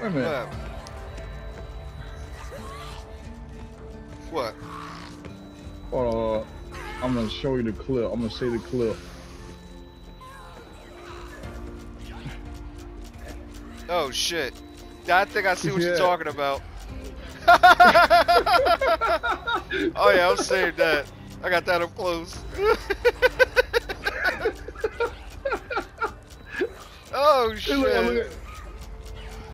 Wait a minute. What? Uh, I'm gonna show you the clip. I'm gonna see the clip. Oh shit. I think I see what you're talking about. oh yeah, I'll save that. I got that up close. oh Hey, look, look shit.